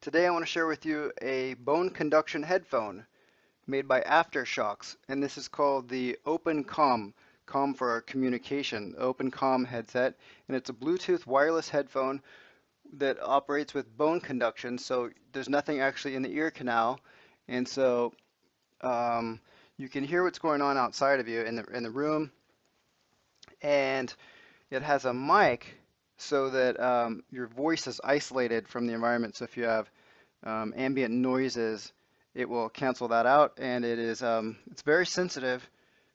Today I want to share with you a bone conduction headphone made by Aftershokz and this is called the OpenComm, COM for communication, OpenComm headset, and it's a Bluetooth wireless headphone that operates with bone conduction, so there's nothing actually in the ear canal, and so um, you can hear what's going on outside of you in the in the room, and it has a mic so that um, your voice is isolated from the environment. So if you have um, ambient noises, it will cancel that out, and it is um, it's very sensitive.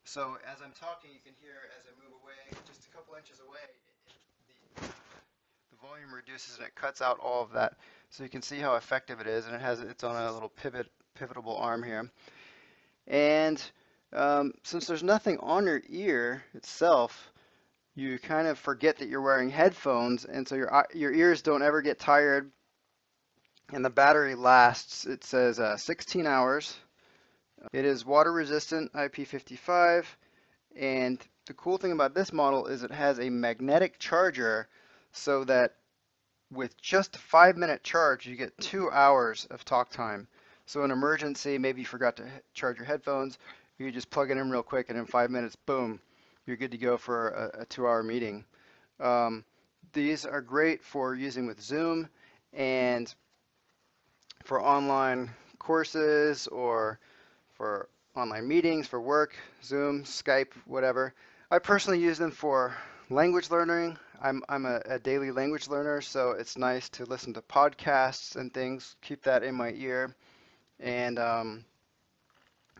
So as I'm talking, you can hear as I move away, just a couple inches away, it, it, the, the volume reduces and it cuts out all of that. So you can see how effective it is, and it has its own a little pivot pivotable arm here. And um, since there's nothing on your ear itself, you kind of forget that you're wearing headphones, and so your your ears don't ever get tired. And the battery lasts, it says, uh, 16 hours. It is water resistant, IP55, and the cool thing about this model is it has a magnetic charger so that with just a five minute charge, you get two hours of talk time. So in emergency, maybe you forgot to charge your headphones, you just plug it in real quick and in five minutes, boom, you're good to go for a, a two-hour meeting. Um, these are great for using with Zoom and for online courses or for online meetings, for work, Zoom, Skype, whatever. I personally use them for language learning. I'm, I'm a, a, daily language learner, so it's nice to listen to podcasts and things, keep that in my ear. And um,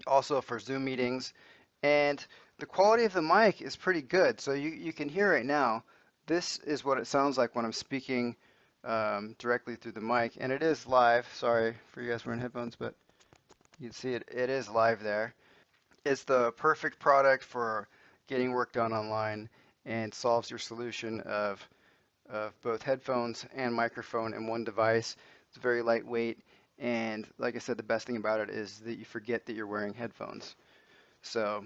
also for Zoom meetings. And the quality of the mic is pretty good. So you, you can hear right now, this is what it sounds like when I'm speaking um, directly through the mic. And it is live. Sorry for you guys wearing headphones, but you can see it, it is live there. It's the perfect product for getting work done online and solves your solution of, of both headphones and microphone in one device. It's very lightweight. And like I said, the best thing about it is that you forget that you're wearing headphones. So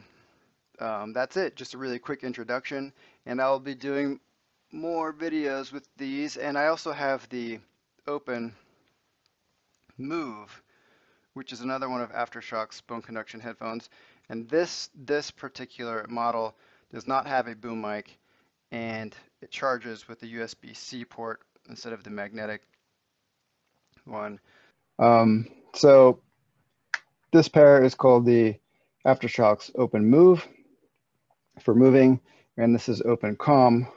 um, that's it, just a really quick introduction. And I'll be doing more videos with these. And I also have the Open Move, which is another one of Aftershokz bone conduction headphones. And this, this particular model does not have a boom mic and it charges with the USB-C port instead of the magnetic one. Um, so this pair is called the Aftershokz Open Move for moving, and this is OpenComm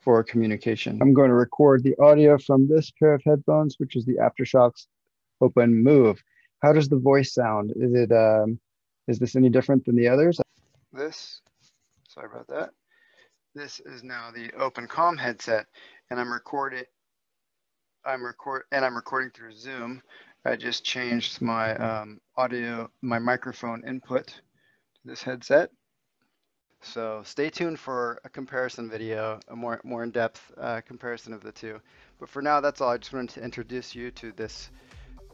for communication. I'm going to record the audio from this pair of headphones, which is the Aftershokz Open Move. How does the voice sound? Is it um, is this any different than the others? This, sorry about that. This is now the OpenComm headset, and I'm recording. I'm record and I'm recording through Zoom. I just changed my um, audio, my microphone input to this headset. So stay tuned for a comparison video, a more, more in-depth uh, comparison of the two. But for now, that's all. I just wanted to introduce you to this,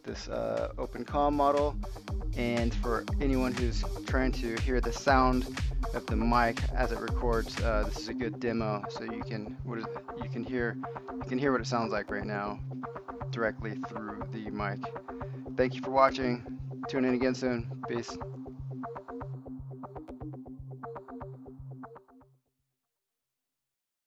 this uh, OpenComm model. And for anyone who's trying to hear the sound of the mic as it records, uh, this is a good demo. So you can, what is, you can hear, you can hear what it sounds like right now directly through the mic. Thank you for watching. Tune in again soon. Peace.